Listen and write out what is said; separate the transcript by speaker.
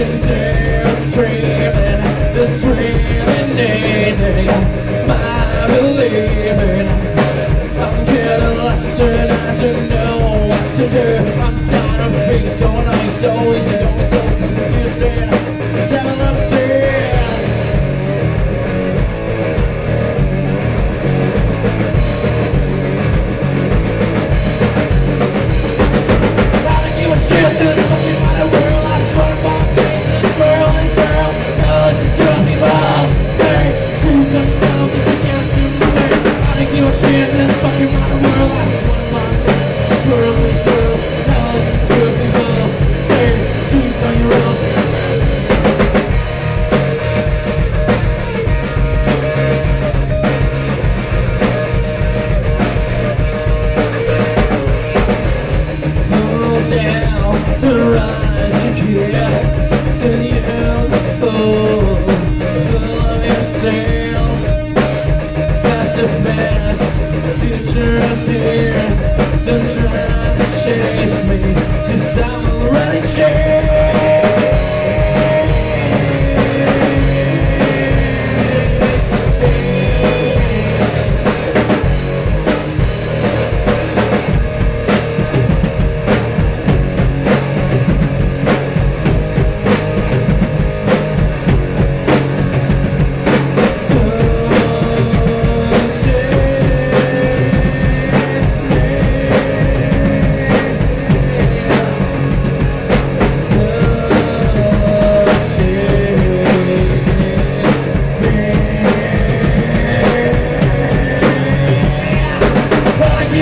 Speaker 1: they're screaming, needing my believing. I'm getting lost and I don't know what to do. I'm tired of being so nice, so easy, going so confused and. Gotta give a shit to this fucking modern Listen to people say, since on your own. Down to rise again to you full, full of yourself. That's the future is here. Don't try to chase me, cause I'm already chased.